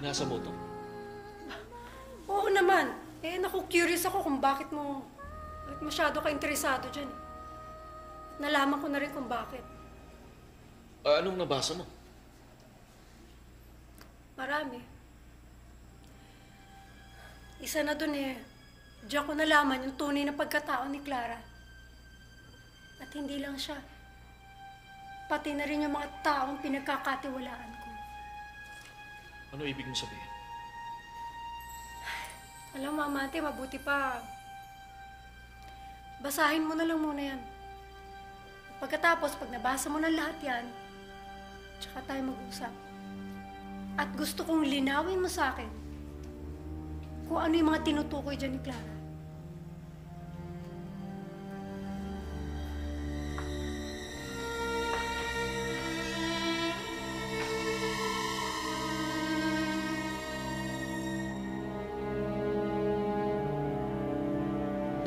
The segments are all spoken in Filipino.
Binasa mo to? Oo naman. Eh, naku, curious ako kung bakit mo... Bakit masyado ka interesado dyan. Nalaman ko na rin kung bakit. Ah, anong nabasa mo? Marami. Isa na dun eh. Diyan ko nalaman yung tunay na pagkatao ni Clara. At hindi lang siya. Pati na rin yung mga taong pinagkakatiwalaan. Ano ibig mo sabihin? Alam mo, Amante, mabuti pa. Basahin mo na lang muna yan. Pagkatapos, pag nabasa mo na lahat yan, tsaka tayo mag-usap. At gusto kong linawin mo sa akin kung ano yung mga tinutukoy dyan ni Clara.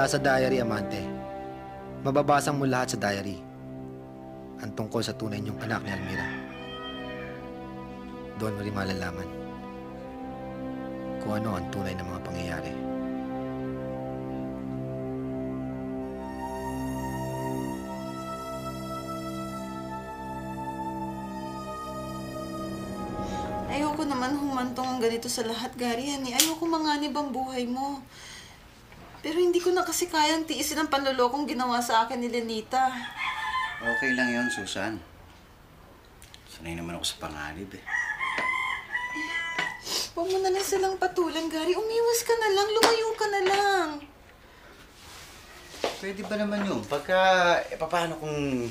Nasa diary, Amante. Mababasang mo lahat sa diary. Ang tungkol sa tunay niyong anak ni Almira. Doon mo rin malalaman kung ano ang tunay na mga pangyayari. Ayoko naman humantong ang ganito sa lahat, Gary. Ani, ayoko manganib ang buhay mo. Pero hindi ko na kasi kayang tiisin ang panlolokong ginawa sa akin ni Lenita. Okay lang yon Susan. Sanay naman ako sa panganib eh. Huwag mo na lang silang patulan, Gary. Umiwas ka na lang, lumayo ka na lang. Pwede ba naman yun? Pagka, e paano kung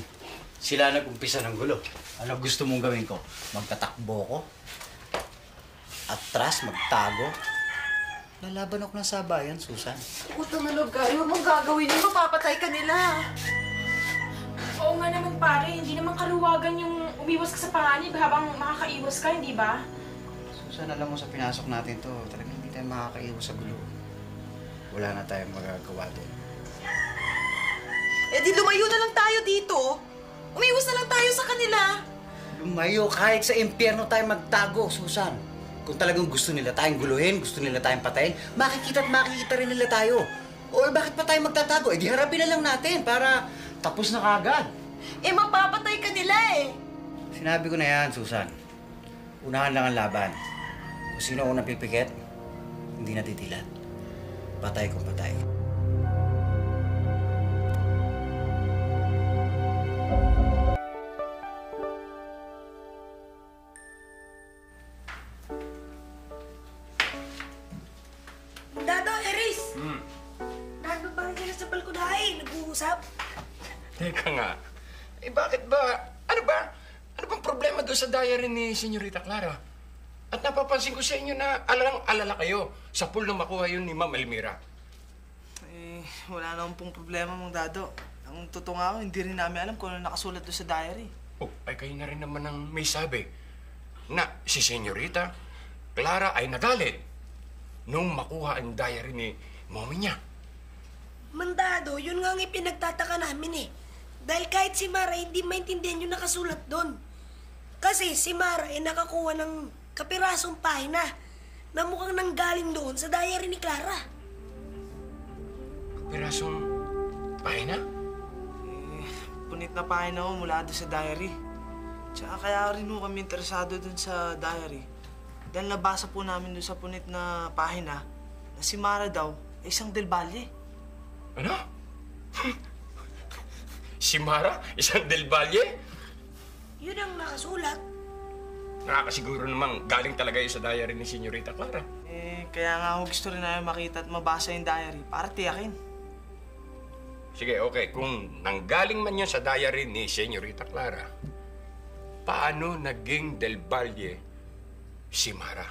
sila nag-umpisa ng gulo? Ano gusto mong gawin ko? Magtatakbo ko? Atras, magtago? Lalaban ako ng sabayan, Susan. Puto na loob, Gary. Huwag mong gagawin yun. Mapapatay ka nila. Oo nga naman pare, hindi naman kaluwagan yung umiwas ka sa panganib habang makakaiwas ka, hindi ba? Susan, alam mo sa pinasok natin to, talagang hindi tayo makakaiwas sa gulo. Wala na tayong magagawa doon. Eh di lumayo na lang tayo dito. Umiwas na lang tayo sa kanila. Lumayo, kahit sa impyerno tayo magtago, Susan. Kung talagang gusto nila tayong guluhin, gusto nila tayong patayin, makikita at makikita rin nila tayo. O bakit pa tayo magtatago? Eh di harapin na lang natin para tapos na kagad. Eh mapapatay ka nila eh. Sinabi ko na yan, Susan. Unahan lang ang laban. Kung sino unang pipikit, hindi natitilat. Patay kung patay. Ni Senyorita Clara? At napapansin ko sa inyo na alalang alala kayo sa pool na makuha yun ni Ma'am Elmira. Eh, wala naman pong problema mong dado. Ang totoo nga ako, hindi rin namin alam kung ano nakasulat doon sa diary. Oh, ay kayo na rin naman ang may sabi na si Senyorita Clara ay nagalit nung makuha ang diary ni mommy niya. Mandado, yun nga ang ipinagtataka namin eh. Dahil kahit si Mara hindi maintindihan yung nakasulat doon. Kasi si Mara ay nakakuha ng kapirasong pahina na mukhang nanggaling doon sa diary ni Clara. Pirasong pahina? Eh, punit na pahina ako mula doon sa diary. Tsaka kaya rin mo kami interesado doon sa diary. Dahil nabasa po namin doon sa punit na pahina na si Mara daw ay isang Del Valle. Ano? si Mara? Isang Del Valle? Yun ang nakasulat. Nakakasiguro namang galing talaga yun sa diary ni Senyorita Clara. Eh, kaya nga ako gusto rin namin makita at mabasa yung diary para tiyakin. Sige, okay. Kung nanggaling man yun sa diary ni Senyorita Clara, paano naging Del Valle si Mara?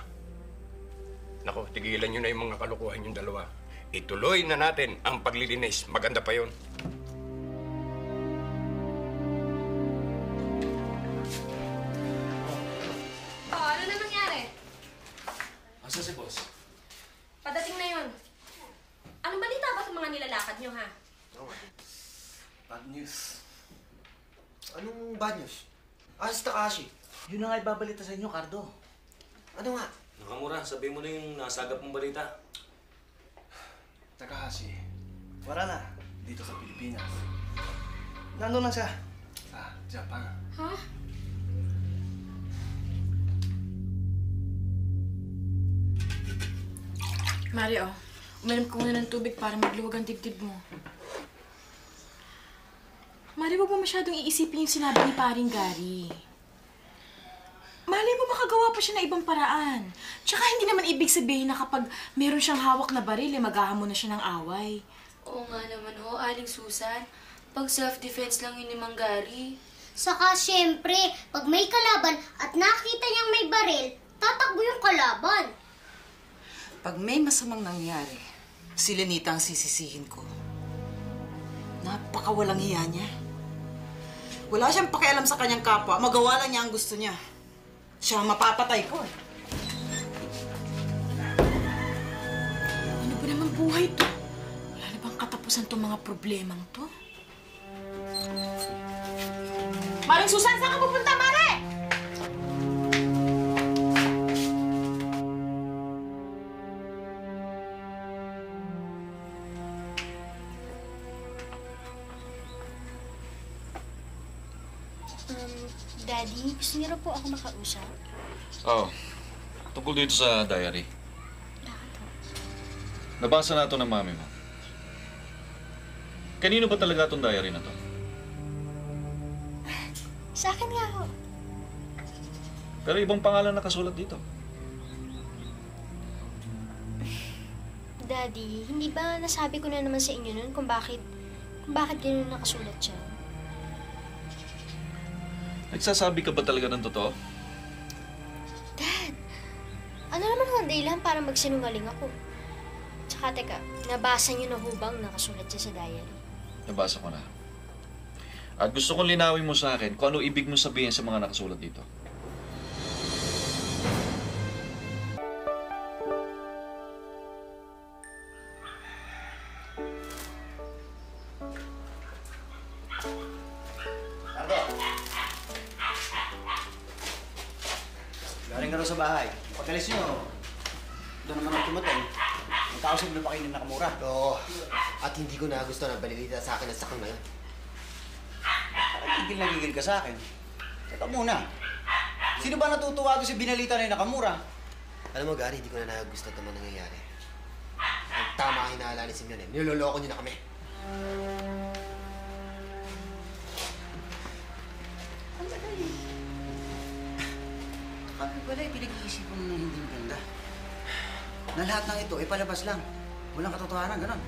Nako, tigilan nyo na yung mga kalukuhan yung dalawa. Ituloy na natin ang paglilinis. Maganda pa yun. Nyo, ha? Bad news. Anong bad news? Ah, si Takashi. Yun na nga ibabalita sa inyo, Cardo. Ano nga? Nakamura, sabihin mo na yung nasagap mong balita. Takahashi, wala na dito sa Pilipinas. Nandun lang siya sa Japan. Ha? Mario, uminom ka muna ng tubig para magluwag ang dibdib mo. Mario, huwag mo masyadong iisipin yung sinabi ni paring Gary. Malay mo makagawa pa siya ng ibang paraan. Tsaka hindi naman ibig sabihin na kapag meron siyang hawak na baril, eh, maghahamon na siya ng away. Oo nga naman ho, Aling Susan. Pag self-defense lang yun ni Manggari. Saka syempre, pag may kalaban at nakita niyang may baril, tatakbo yung kalaban. Pag may masamang nangyari, si Lenita ang sisisihin ko. Napakawalang hiya niya. Wala siyang pakialam sa kanyang kapwa. Magawa lang niya ang gusto niya. Siya ang mapapatay ko. eh. Ano ba naman buhay to? Wala na bang katapusan tong mga problemang to? Maring Susan, saan ka pupunta, Mare? Daddy, gusto niyo po ako makausap? Oo. Oh, tungkol dito sa diary. Nabasa na ito ng mami mo. Kanino ba talaga itong diary na to? Sa akin nga ho. Pero ibang pangalan nakasulat dito. Daddy, hindi ba nasabi ko na naman sa inyo nun kung bakit, kung bakit ganun nakasulat siya? Nagsasabi ka ba talaga ng totoo? Dad, ano naman ang dahilan para magsinungaling ako? Tsaka teka, nabasa niyo na ho bang nakasulat siya sa diary? Nabasa ko na. At gusto kong linawin mo sa akin kung ano ibig mo sabihin sa mga nakasulat dito. Sa akin. Teka muna. Sino ba natutuwa doon sa binalita na yung nakamura? Alam mo, Gary, hindi ko na nagusto ito man nangyayari. Ang tama ang hinahala ni Simeon eh. Niloloko niyo na kami. Kami pala ay pinag-iisipan mo na hindi maganda. Na lahat ng ito ay palabas lang. Walang katotohanan, ganon.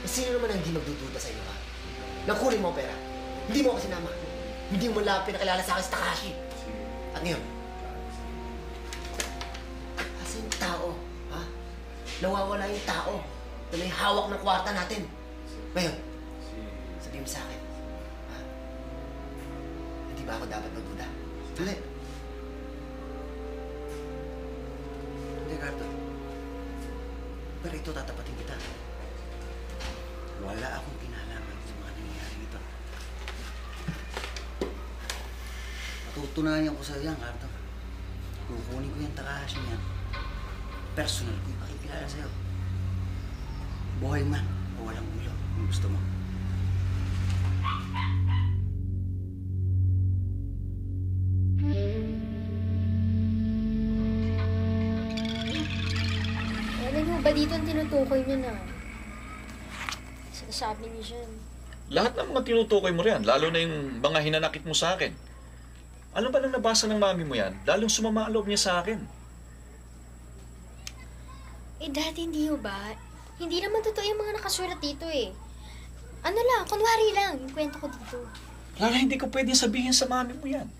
Eh, Sino naman ang hindi magdududa sa inyo, ha? Nakunin mo ang pera. Hindi mo ako sinama. Hindi mo lang pinakilala sa akin si Takashi. At ngayon, asa yung tao, ha? Nawawala yung tao na may hawak ng kwarta natin. Ngayon, sabihin mo sa akin, ha? Hindi ba ako dapat magduda? Hindi. Hindi, Carto. Pero ito tatapatin kita. Wala akong kinalaman sa mga nangyayari dito. Patutunayan ko sa iyo yan, Carto. Kukunin ko yung Takahashi niyan. Personal ko ipakikilala sa'yo. Buhay man o walang ulo, kung gusto mo. Ano ho ba dito ang tinutukoy niyo na? Sinasabi niyo dyan. Lahat ng mga tinutukoy mo riyan, lalo na yung mga hinanakit mo sa akin. Ano ba nang nabasa ng mami mo yan? Lalong sumama ang loob niya sa akin. Eh, dati hindi ho ba? Hindi naman totoo yung mga nakasulat dito eh. Ano lang, kunwari lang, yung kwento ko dito. Lala, hindi ko pwedeng sabihin sa mami mo yan.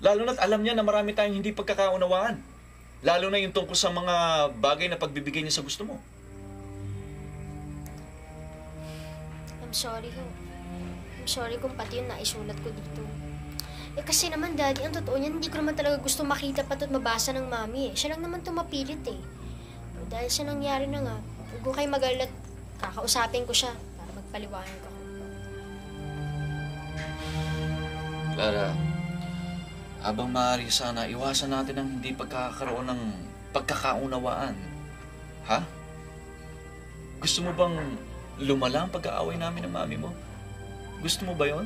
Lalo na't alam niya na marami tayong hindi pagkakaunawaan. Lalo na yung tungkol sa mga bagay na pagbibigay niya sa gusto mo. I'm sorry ho. I'm sorry kung pati yung naisulat ko dito. Eh kasi naman daddy, ang totoo niyan, hindi ko naman talaga gusto makita pa at mabasa ng mami eh. Siya lang naman tumapilit eh. Pero dahil sa nangyari na nga, huwag ko kayo magalat. Kakausapin ko siya para magpaliwanag ako. Clara, Habang maaari sana, iwasan natin ang hindi pagkakaroon ng pagkakaunawaan. Ha? Gusto mo bang lumala ang pag-aaway namin ng mami mo? Gusto mo ba yon?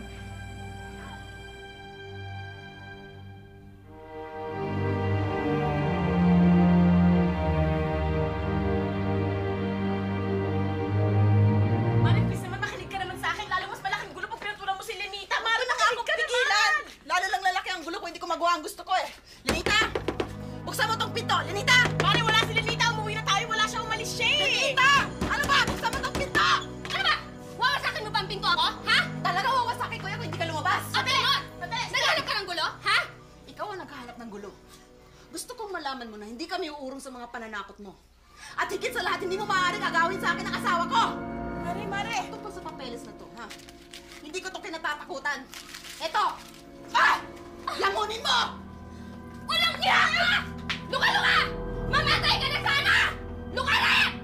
Malaman mo na hindi kami uurong sa mga pananakot mo. At higit sa lahat, hindi mo maaaring agawin sa akin ang asawa ko! Mare, Mare. Tungkol sa papeles na to, ha? Hindi ko to kinatatakutan. Eto! Ah! Langunin mo! Walang niya ka! Luka-luka! Mamatay ka na sana! Luka na!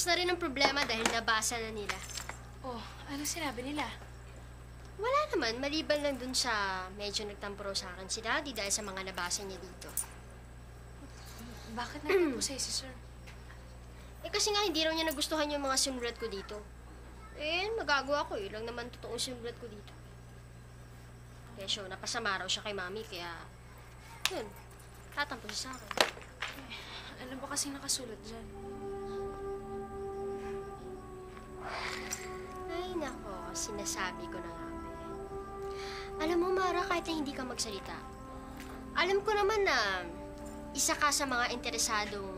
Tapos na rin ang problema dahil nabasa na nila. Oh, ano sinabi nila? Wala naman, maliban lang dun sa medyo nagtampuro sa akin si Daddy dahil sa mga nabasa niya dito. Bakit natin po sa'yo si Sir? Eh kasi nga hindi raw niya nagustuhan yung mga sinulat ko dito. Eh, magagawa ko eh. Lang naman totoong sinulat ko dito. Siya, napasama raw siya kay Mami, kaya... Yun, tatampo siya sa akin. Ano ba kasi nakasulat dyan? Sinasabi ko na nga. Alam mo, Mara, kahit na hindi ka magsalita, alam ko naman na isa ka sa mga interesadong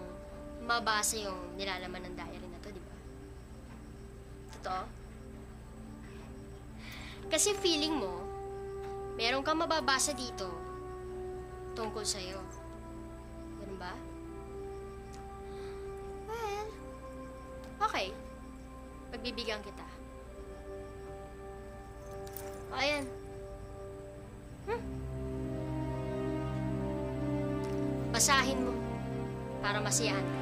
mabasa yung nilalaman ng diary na to, di ba? Totoo? Kasi feeling mo, meron kang mababasa dito tungkol sa'yo. Ganun ba? Well, okay. Pagbibigyan kita. Ayan. Hmm. Basahin mo para masiyahan ka.